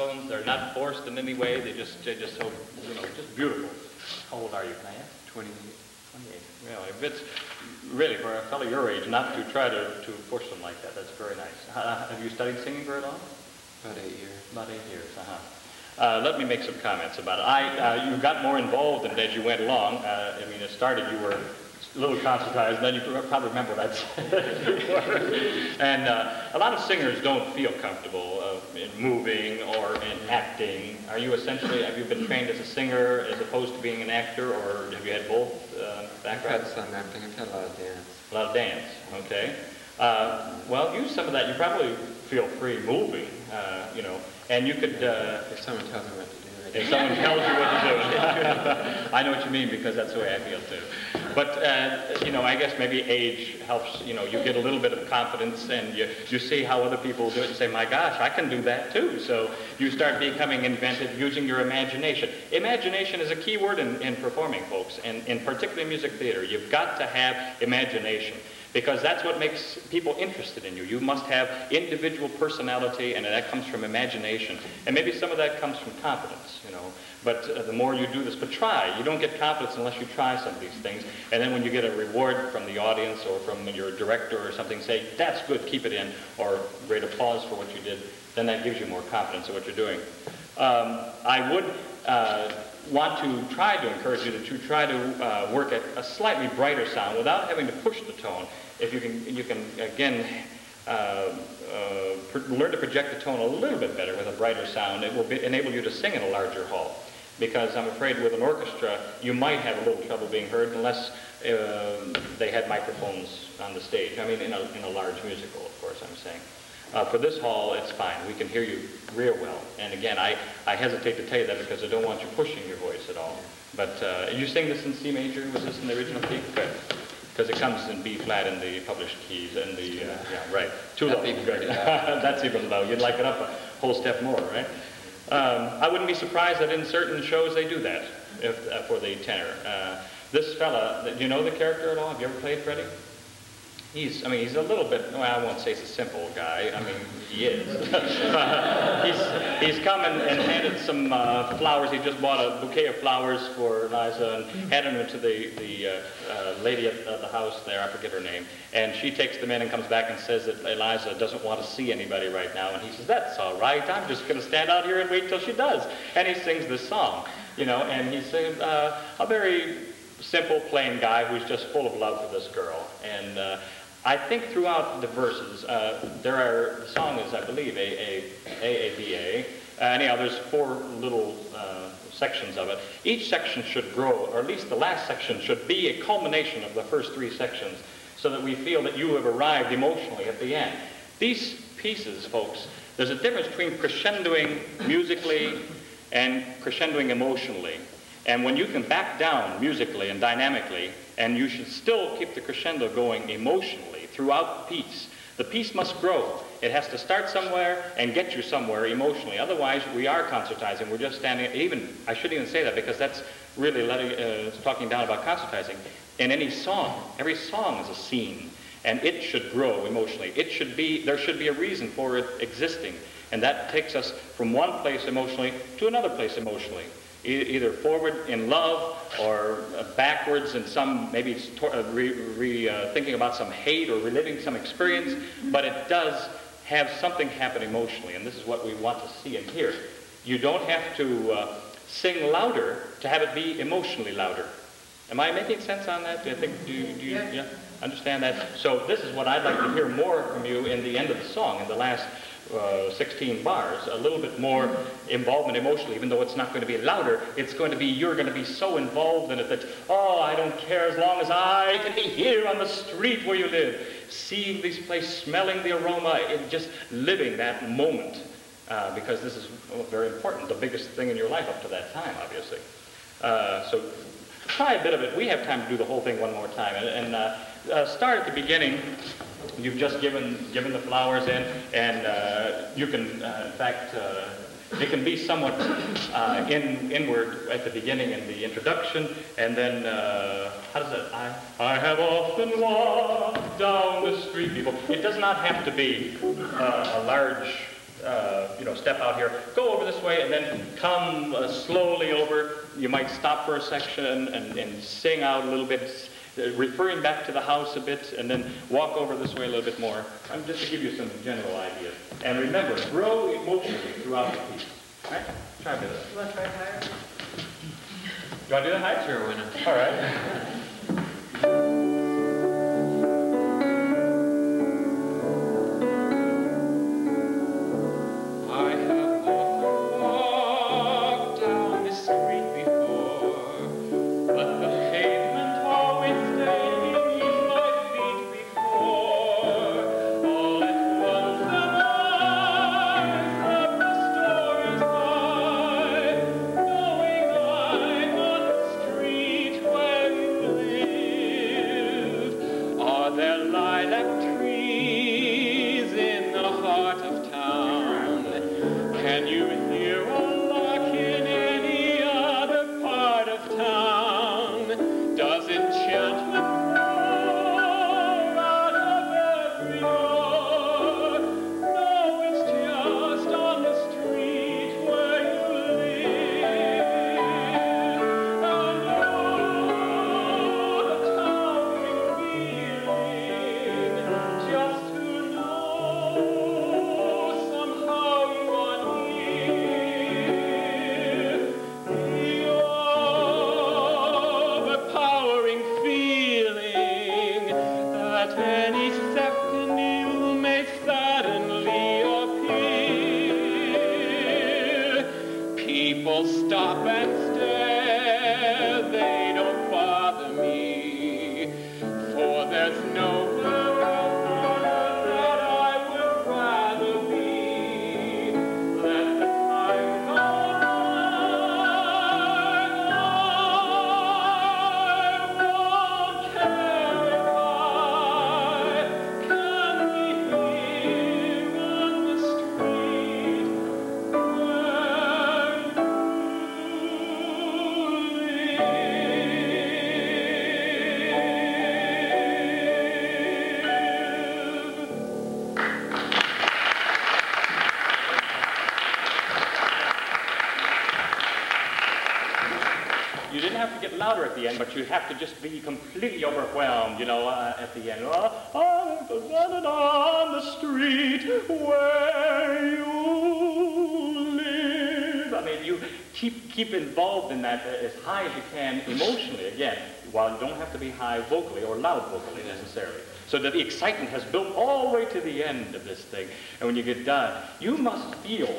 tones. They're not forced in any way. They just, they're just so, you know, just beautiful. How old are you, can I ask? 28. 28. Well, if it's really for a fellow your age not to try to, to push them like that, that's very nice. Uh, have you studied singing very long? About eight years. About eight years, uh-huh. Uh, let me make some comments about it. I, uh, you got more involved in it as you went along. Uh, I mean, it started, you were a little concertized, and then you probably remember what I said. and uh, a lot of singers don't feel comfortable uh, in moving or in acting. Are you essentially, have you been trained as a singer as opposed to being an actor, or have you had both uh, backgrounds? I've had some acting, I've had a lot of dance. A lot of dance, okay. Uh, well, use some of that. You probably feel free moving, uh, you know, and you could... Uh, if someone tells me what to do. If someone tells you what to do. I know what you mean because that's the way I feel too. But, uh, you know, I guess maybe age helps, you know, you get a little bit of confidence and you, you see how other people do it and say, my gosh, I can do that too. So you start becoming inventive using your imagination. Imagination is a key word in, in performing, folks, and in particularly music theater. You've got to have imagination because that's what makes people interested in you. You must have individual personality, and that comes from imagination. And maybe some of that comes from confidence, you know. But uh, the more you do this, but try. You don't get confidence unless you try some of these things. And then when you get a reward from the audience or from your director or something, say, that's good, keep it in, or great applause for what you did, then that gives you more confidence in what you're doing. Um, I would uh, want to try to encourage you to, to try to uh, work at a slightly brighter sound without having to push the tone. If you can, you can again uh, uh, learn to project the tone a little bit better with a brighter sound. It will be, enable you to sing in a larger hall. Because I'm afraid with an orchestra, you might have a little trouble being heard unless uh, they had microphones on the stage. I mean, in a, in a large musical, of course, I'm saying. Uh, for this hall, it's fine. We can hear you real well. And again, I, I hesitate to tell you that because I don't want you pushing your voice at all. But uh, you sing this in C major? Was this in the original key? Good. Because it comes in B flat in the published keys and the, uh, yeah, right. Too low. That's even low. You'd like it up a whole step more, right? Um, I wouldn't be surprised that in certain shows they do that if, uh, for the tenor. Uh, this fella, do you know the character at all? Have you ever played Freddie? He's, I mean, he's a little bit, well, I won't say he's a simple guy. I mean, he is. he's, he's come and, and handed some uh, flowers. He just bought a bouquet of flowers for Eliza and handed them to the, the uh, uh, lady at the house there, I forget her name. And she takes them in and comes back and says that Eliza doesn't want to see anybody right now. And he says, that's all right. I'm just going to stand out here and wait till she does. And he sings this song, you know, and he's uh, a very simple, plain guy who's just full of love for this girl. And uh, I think throughout the verses, uh, there are, the song is, I believe, A, A, A, A, B, A. Anyhow, there's four little uh, sections of it. Each section should grow, or at least the last section should be a culmination of the first three sections, so that we feel that you have arrived emotionally at the end. These pieces, folks, there's a difference between crescendoing musically and crescendoing emotionally. And when you can back down musically and dynamically, and you should still keep the crescendo going emotionally throughout the piece. The piece must grow. It has to start somewhere and get you somewhere emotionally. Otherwise, we are concertizing. We're just standing, even, I shouldn't even say that because that's really letting, uh, talking down about concertizing. In any song, every song is a scene, and it should grow emotionally. It should be, there should be a reason for it existing. And that takes us from one place emotionally to another place emotionally either forward in love or uh, backwards in some, maybe uh, re, re, uh, thinking about some hate or reliving some experience, but it does have something happen emotionally, and this is what we want to see and hear. You don't have to uh, sing louder to have it be emotionally louder. Am I making sense on that? Do you think, do, do you yeah, understand that? So this is what I'd like to hear more from you in the end of the song, in the last uh, 16 bars, a little bit more involvement emotionally, even though it's not going to be louder, it's going to be, you're going to be so involved in it that, oh, I don't care as long as I can be here on the street where you live, seeing this place, smelling the aroma, and just living that moment. Uh, because this is very important, the biggest thing in your life up to that time, obviously. Uh, so try a bit of it. We have time to do the whole thing one more time. And, and uh, uh, start at the beginning You've just given, given the flowers in, and uh, you can, uh, in fact, uh, it can be somewhat uh, in, inward at the beginning in the introduction, and then, uh, how does that, I, I have often walked down the street, people. It does not have to be uh, a large uh, you know, step out here, go over this way, and then come uh, slowly over. You might stop for a section and, and sing out a little bit, uh, referring back to the house a bit, and then walk over this way a little bit more. Um, just to give you some general ideas. And remember, grow emotionally throughout the piece. All right? Try to do that. You want to try higher? You want to do that high? Sure, why not? All right. People stop and stare, they louder at the end, but you have to just be completely overwhelmed, you know, uh, at the end. Oh, I'm running on the street where you live. I mean, you keep keep involved in that uh, as high as you can emotionally. Again, while you don't have to be high vocally or loud vocally necessarily. So that the excitement has built all the way to the end of this thing. And when you get done, you must feel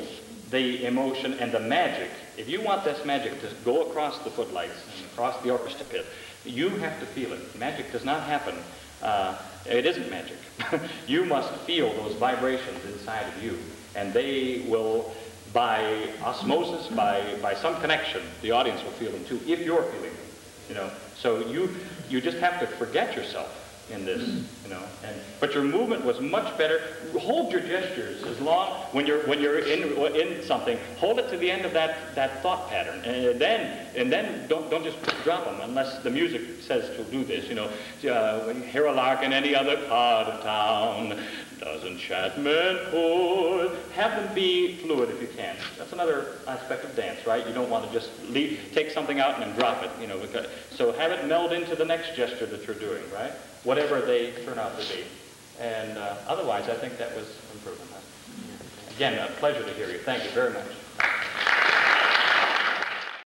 the emotion and the magic. If you want this magic to go across the footlights and across the orchestra pit, you have to feel it. Magic does not happen. Uh, it isn't magic. you must feel those vibrations inside of you, and they will, by osmosis, by, by some connection, the audience will feel them too, if you're feeling them. You know, so you you just have to forget yourself in this, you know. And but your movement was much better. Hold your gestures as long when you're when you're in in something. Hold it to the end of that that thought pattern, and then and then don't don't just drop them unless the music says to do this. You know, uh, a lark in any other part of town. Does enchantment pull? Have them be fluid if you can. That's another aspect of dance, right? You don't want to just leave, take something out and then drop it, you know. Because, so have it meld into the next gesture that you're doing, right? Whatever they turn out to be. And uh, otherwise, I think that was improvement. Again, a pleasure to hear you. Thank you very much.